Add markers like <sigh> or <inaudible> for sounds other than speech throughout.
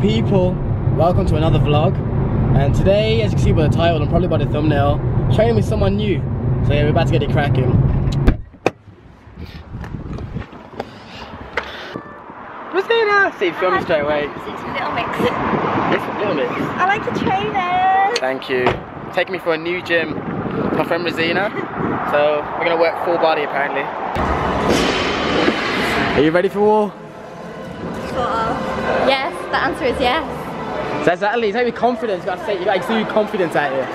people welcome to another vlog and today as you can see by the title and probably by the thumbnail training with someone new so yeah we're about to get it cracking What's Christina! See film me straight away It's a little mix. It's little bit I like to train it. Thank you. Taking me for a new gym. My friend Rosina. So we're gonna work full body apparently. Are you ready for war? Sort of. Yes, the answer is yes. So exactly, take me confidence. You gotta say you gotta exude confidence out here.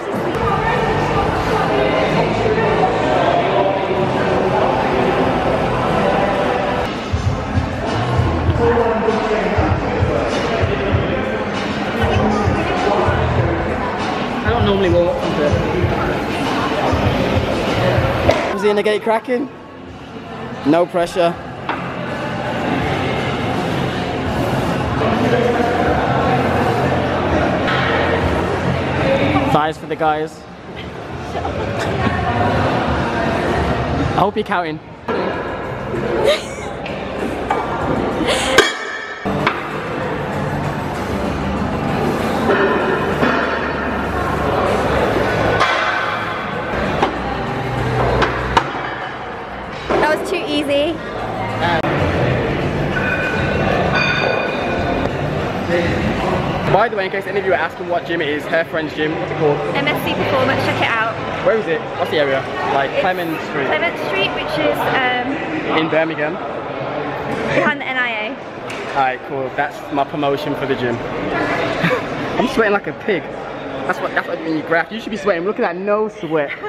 I don't normally warm up from this. Rosina, get it cracking. No pressure. For the guys. I hope you're counting. That was too easy. By the way, in case any of you are asking what gym it is, her friend's gym, what's it called? MSC Performance, check it out. Where is it? What's the area? Like It's Clement Street Clement Street, which is um, in Birmingham. behind the NIA. Alright, cool. That's my promotion for the gym. <laughs> I'm sweating like a pig. That's what that's what when you graft. You should be sweating. Look at that no sweat. <laughs>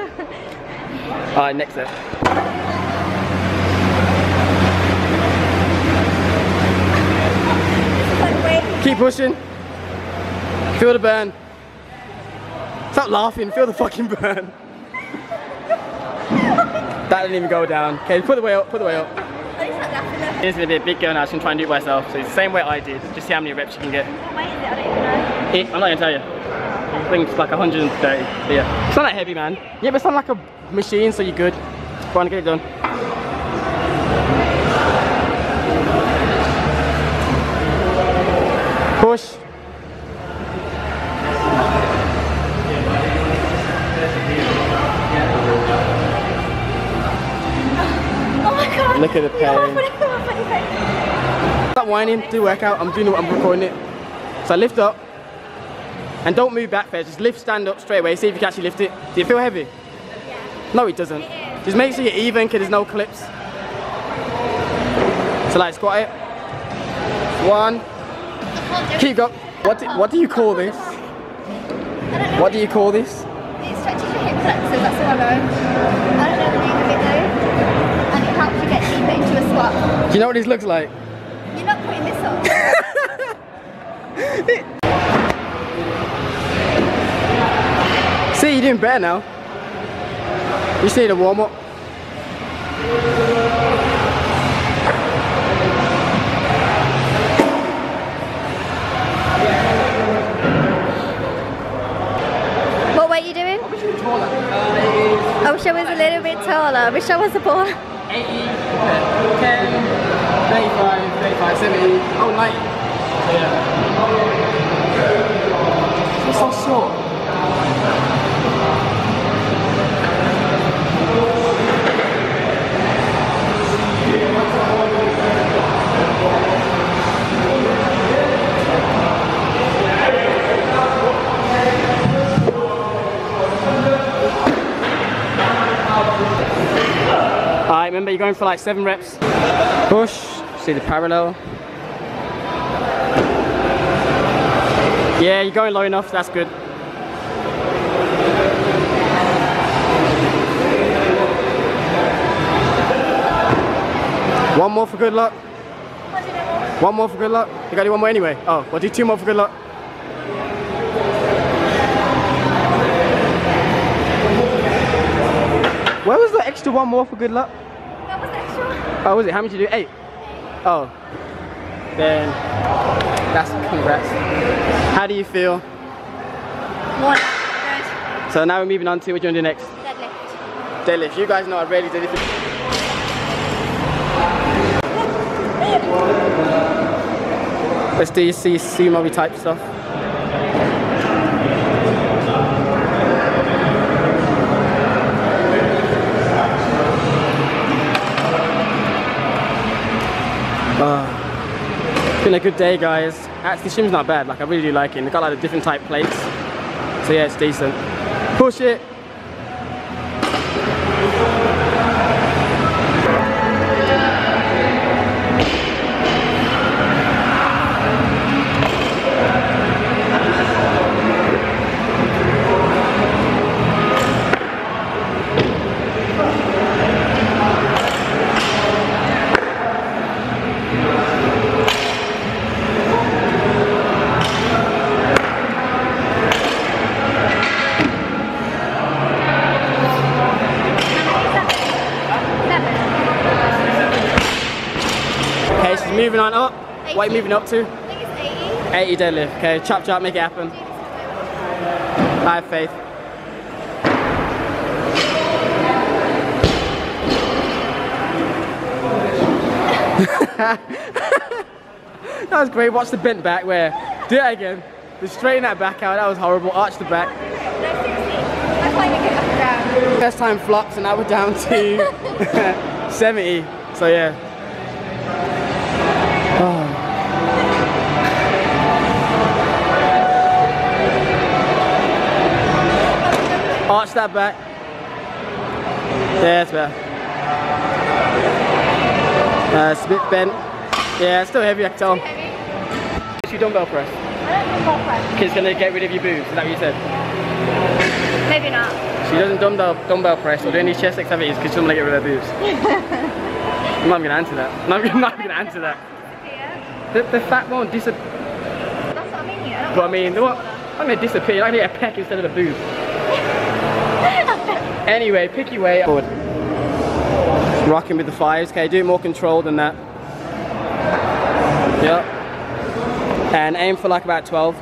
Alright, next set. Keep pushing. Feel the burn. Stop laughing. Feel the fucking burn. that didn't even go down. Okay, put the weight up. Put the weight up. It's gonna be a big girl now. She's gonna try and do it myself. So it's the same weight I did. Just see how many reps you can get. What weight is it? I don't even know. It, I'm not gonna tell you. I think it's like 130. But yeah. It's not that heavy, man. Yeah, but it's not like a machine, so you're good. Go on, get it done. Look at the pain. Stop whining, do workout. I'm doing it, I'm recording it. So lift up. And don't move back there, Just lift, stand up straight away. See if you can actually lift it. Do you feel heavy? Yeah. No, it doesn't. It. Just make sure you're even because there's no clips. So like squat it. One. Keep up. What do, what do you call this? I don't know. What do you call this? It stretches your hip flexors, that's all I know. You know what this looks like? You're not putting this on. <laughs> See, you're doing better now. You just need a warm up. I wish I was a little bit taller. I wish I was a ball. 80, 10, 35, 35, 70, oh 90. So yeah. It's so short. Alright, remember you're going for like seven reps. Push, see the parallel. Yeah, you're going low enough, that's good. One more for good luck. One more for good luck. You gotta do one more anyway. Oh, we'll do two more for good luck. Where was the extra one more for good luck? That was extra. Oh, was it? How many did you do? Eight. Oh. Then that's congrats. How do you feel? One. Good. So now we're moving on to what do you want to do next? Deadlift. Deadlift. You guys know I rarely deadlift. <laughs> Let's do see sumo type stuff. Been a good day guys. Actually shim's not bad, like I really do like it. They got like the different type plates. So yeah, it's decent. Push it. What are you moving up to? I think it's 80. 80 deadlift. Okay, chop chop, make it happen. I have faith. <laughs> that was great. Watch the bent back where. Do that again. Just straighten that back out. That was horrible. Arch the back. No, seriously. I find it good off the ground. First time flops and now we're down to <laughs> <laughs> 70. So yeah. Arch that back. Yeah, it's better. Uh, it's a bit bent. Yeah, it's still heavy, I can tell. Heavy. If you dumbbell press, I don't what press. it's gonna get rid of your boobs. Is that what you said? Maybe not. She doesn't dumbbell, dumbbell press or do any chest activities because she doesn't want to get rid of her boobs. <laughs> I'm not gonna answer that. I'm not, I'm not gonna answer that. The, the fat won't disappear. That's what I mean. I But I mean, won't, I'm gonna disappear. I'm gonna get a pec instead of a boob. Anyway, pick your way forward. Rocking with the fives. Okay, do it more controlled than that. Yep. And aim for like about 12.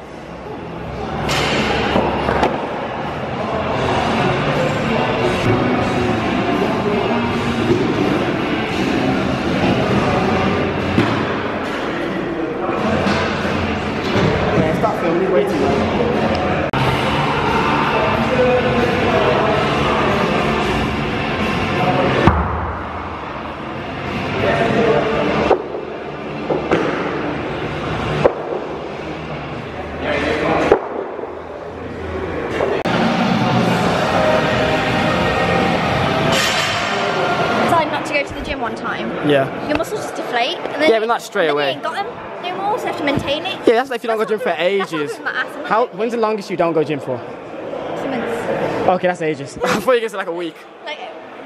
Go to the gym one time. Yeah. Your muscles just deflate. And then Yeah, but not straight away. You ain't got them no more, so you have to maintain it. Yeah, that's like if you don't go gym for ages. happened with my ass. I'm How? When's the longest you don't go gym for? Two months. Okay, that's ages. <laughs> I thought you guys like a week. Like,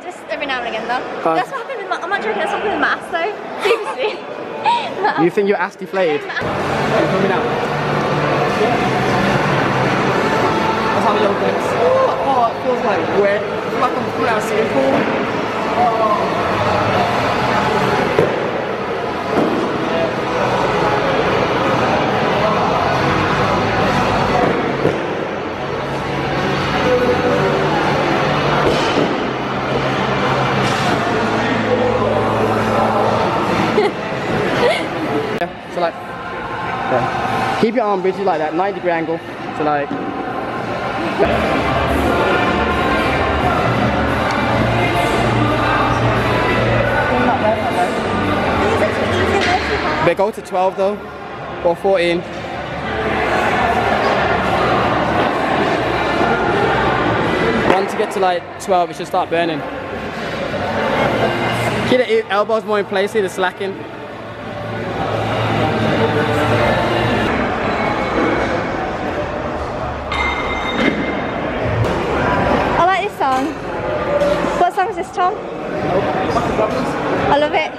just every now and again though. Uh, that's what happened with my, I'm not joking, that's what happened with my ass though. <laughs> Seriously. You think your ass deflated? ass- coming out? That's how the young things. Oh, oh, it feels like wet. Like I'm out of a swimming pool. Yeah, arm rigid like that, 90 degree angle. So like, but go to 12 though, or 14. Once you get to like 12, it should start burning. Keep the elbows more in place, see the slacking. Song. What song is this, Tom? I love it.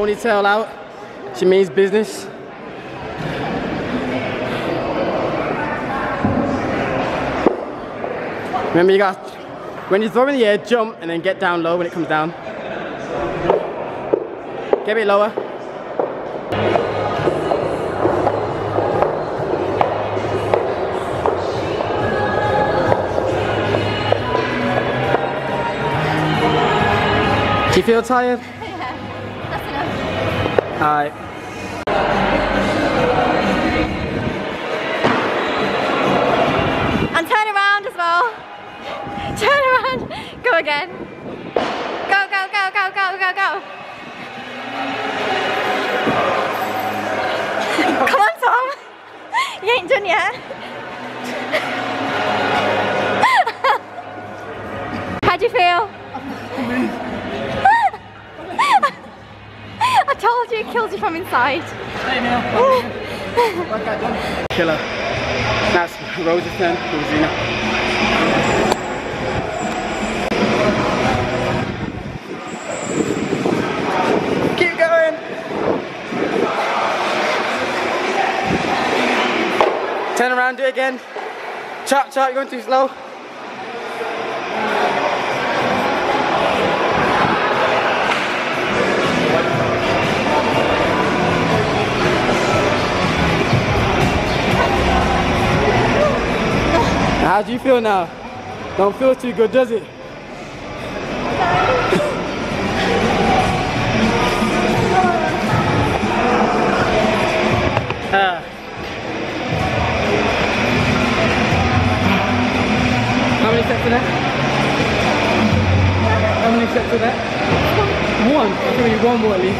Ponytail out. She means business. Remember you got, when you throw in the air, jump and then get down low when it comes down. Get a bit lower. Do you feel tired? Alright. And turn around as well. Turn around. Go again. Go, go, go, go, go, go, go. Come on, Tom. You ain't done yet. How do you feel? Kills you from inside. <laughs> Killer. That's Rose's turn. Rosina. Keep going. Turn around, do it again. Chop, chop, you're going too slow. How do you feel now? Don't feel too good, does it? Ah. How many steps are there? How many steps are there? One. I think we need one more at least.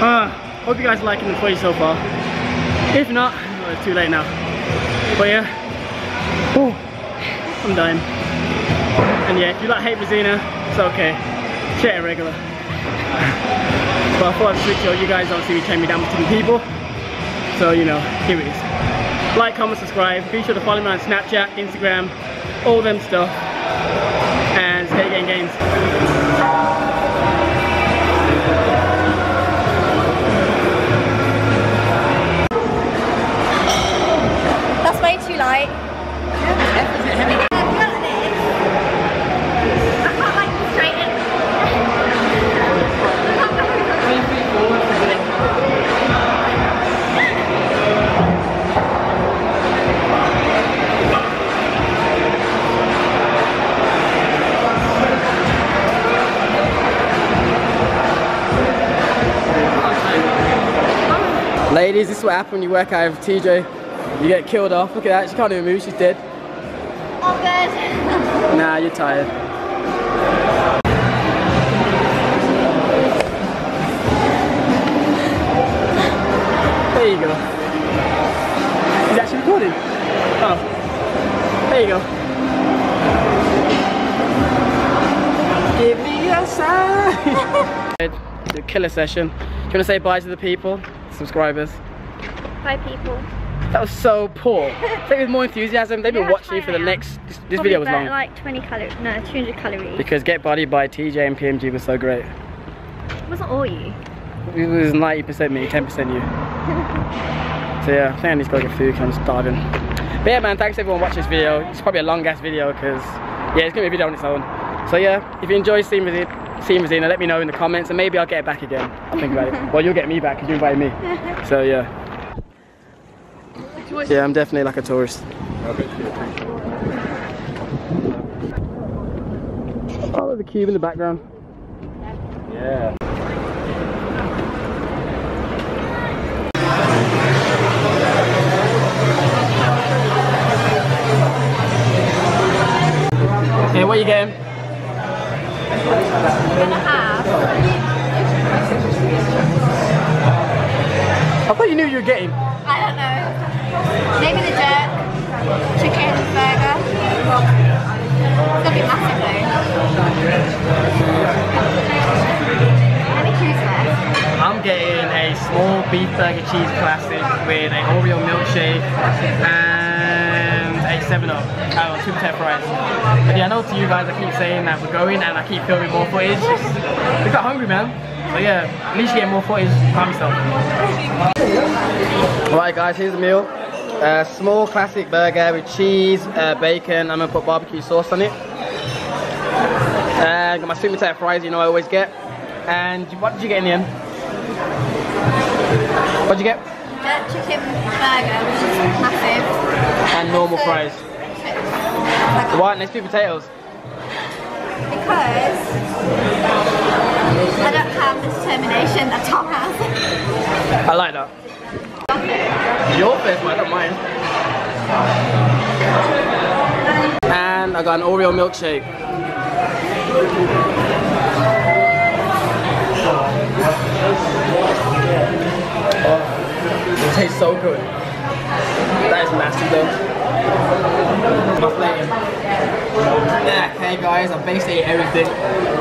Ah, hope you guys are liking the footage so far. If not, well, it's too late now. But yeah, oh, I'm dying. And yeah, if you like hate Rosina, it's okay. Share it regular. but I thought I'd switch it. You guys obviously turn me down between people. So you know, here it is. Like, comment, subscribe. Be sure to follow me on Snapchat, Instagram, all them stuff. Ladies, this is what happens when you work out with TJ. You get killed off. Look at that, she can't even move, she's dead. Oh, good. Nah, you're tired. There you go. Is actually recording? Oh. There you go. Give me a sign. <laughs> the killer session. Do you want to say bye to the people, subscribers? Bye, people. That was so poor. <laughs> Say with more enthusiasm. They've been Yeah, watching you for the next. This, this video was long like 20 calories, no, 200 calories. because Get Body by TJ and PMG was so great. It wasn't all you. It was 90% me, 10% you. <laughs> So yeah, I think I need to go get food because I'm starving. But yeah man, thanks everyone watching this video. It's probably a long ass video because yeah, it's gonna be a video on its own. So yeah, if you enjoy seeing Rosina, seeing Rosina, let me know in the comments and maybe I'll get it back again. I'll think about it. Well, you'll get me back because you invited me. So yeah. Yeah, I'm definitely like a tourist. Oh, the cube in the background. Yeah. Yeah, what are you getting? And a half. I thought you knew you were getting. I don't know. Maybe the jerk. Chicken burger. It's gonna be massive though. Let me choose first. I'm getting a small beef burger cheese classic with a Oreo milkshake and a 7 up sweet potato fries. But yeah, I know to you guys, I keep saying that we're going and I keep filming more footage. We got hungry, man. So yeah, at least you get more footage. Calm yourself. Alright guys, here's the meal. Uh, small classic burger with cheese, uh, bacon. I'm gonna put barbecue sauce on it. Uh, got my sweet potato fries, you know I always get. And what did you get in the end? What did you get? Jerk chicken burger, which is massive. And normal So- fries. Like, Why? There's sweet potatoes. Because I don't have the determination that Tom has. I like that. Your one, I don't mind. And I got an Oreo milkshake. Tastes so good. That is nasty though. My flame. Yeah, okay guys, I basically ate everything.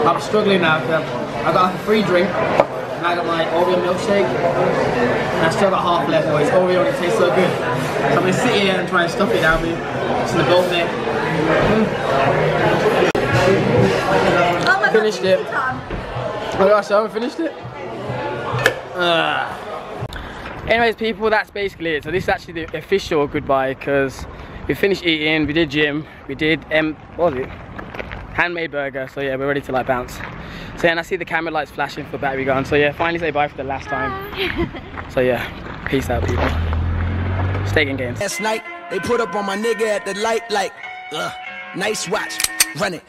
I'm struggling now. 'cause I got a free drink. And I got my Oreo milkshake. And I still got half left, but it's Oreo and it tastes so good. So I'm gonna sit here and try and stuff it down me. It's in the bowl there. Oh my Finished God, it. Oh gosh, I haven't finished it. Ugh. Anyways, people, that's basically it. So this is actually the official goodbye because we finished eating, we did gym, we did um, what was it? Handmade burger. So yeah, we're ready to like bounce. So yeah, and I see the camera lights flashing for battery gone. So yeah, finally say bye for the last time. <laughs> So yeah, peace out, people. Stay in games. Last night, they put up on my nigga at the light like, ugh, nice watch, run it.